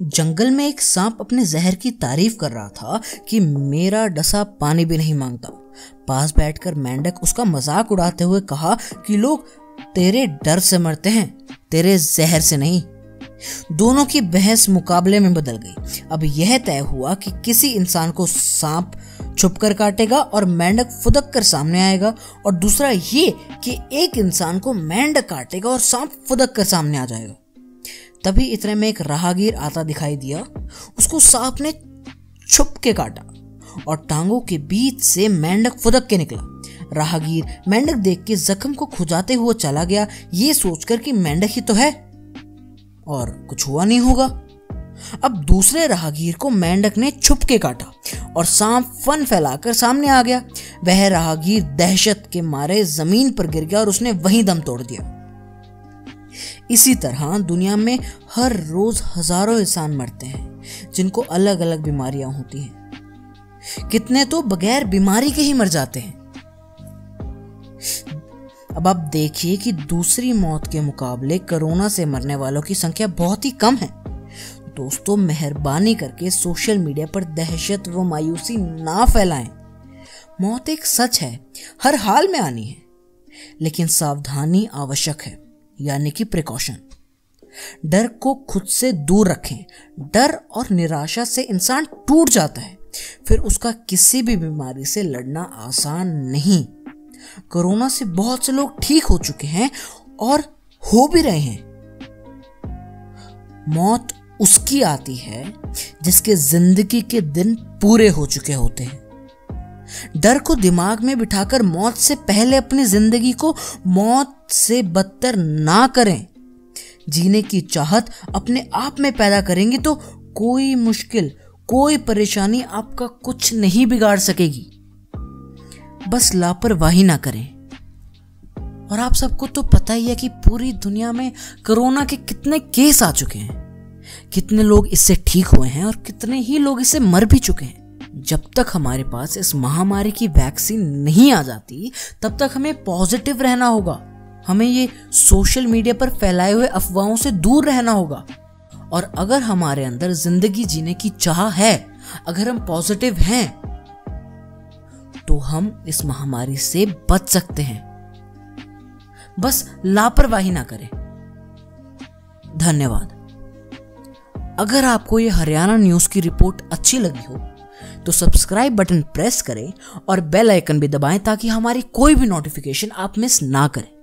जंगल में एक सांप अपने जहर की तारीफ़ कर रहा था कि मेरा डसा पानी भी नहीं माँगता। पास बैठकर मेंढक उसका मज़ाक उड़ाते हुए कहा कि लोग तेरे डर से मरते हैं, तेरे जहर से नहीं। दोनों की बहस मुकाबले में बदल गई। अब यह तय हुआ कि किसी इंसान को सांप छुप कर काटेगा और मेंढक फुदक कर सामने आएगा और दूसरा ये कि एक इंसान को मेंढक काटेगा और सांप फुदक कर सामने आ जाएगा। तभी इतने में एक राहगीर आता दिखाई दिया। उसको सांप ने छुप के काटा और टांगों के बीच से मेंढक फुदक के निकला। राहगीर मेंढक देख के जख्म को खुजाते हुए चला गया। ये सोचकर कि मेंढक ही तो है और कुछ हुआ नहीं होगा। अब दूसरे राहगीर को मेंढक ने छुप के काटा और सांप फन फैलाकर सामने आ गया। वह राहगीर दहशत के मारे ज़मीन पर गिर गया और उसने वहीं दम तोड़ दिया। इसी तरह दुनिया में हर रोज हज़ारों इंसान मरते हैं, जिनको अलग अलग बीमारियाँ होती हैं। कितने तो बगैर बीमारी के ही मर जाते हैं। अब आप देखिए कि दूसरी मौत के मुकाबले कोरोना से मरने वालों की संख्या बहुत ही कम है। दोस्तों, मेहरबानी करके सोशल मीडिया पर दहशत व मायूसी ना फैलाएँ। मौत एक सच है, हर हाल में आनी है, लेकिन सावधानी आवश्यक है। यानी कि प्रिकॉशन डर को खुद से दूर रखें। डर और निराशा से इंसान टूट जाता है। फिर उसका किसी भी बीमारी से लड़ना आसान नहीं। कोरोना से बहुत से लोग ठीक हो चुके हैं और हो भी रहे हैं। मौत उसकी आती है जिसके ज़िंदगी के दिन पूरे हो चुके होते हैं। डर को दिमाग में बिठाकर मौत से पहले अपनी ज़िंदगी को मौत से बदतर ना करें। जीने की चाहत अपने आप में पैदा करेंगे तो कोई मुश्किल, कोई परेशानी आपका कुछ नहीं बिगाड़ सकेगी। बस लापरवाही ना करें। और आप सबको तो पता ही है कि पूरी दुनिया में कोरोना के कितने केस आ चुके हैं। कितने लोग इससे ठीक हुए हैं और कितने ही लोग इससे मर भी चुके हैं। जब तक हमारे पास इस महामारी की वैक्सीन नहीं आ जाती, तब तक हमें पॉजिटिव रहना होगा। हमें ये सोशल मीडिया पर फैलाए हुए अफवाहों से दूर रहना होगा। और अगर हमारे अंदर ज़िंदगी जीने की चाह है, अगर हम पॉजिटिव हैं तो हम इस महामारी से बच सकते हैं। बस लापरवाही ना करें। धन्यवाद। अगर आपको यह हरियाणा न्यूज़ की रिपोर्ट अच्छी लगी हो तो सब्सक्राइब बटन प्रेस करें और बेल आइकन भी दबाएँ ताकि हमारी कोई भी नोटिफिकेशन आप मिस ना करें।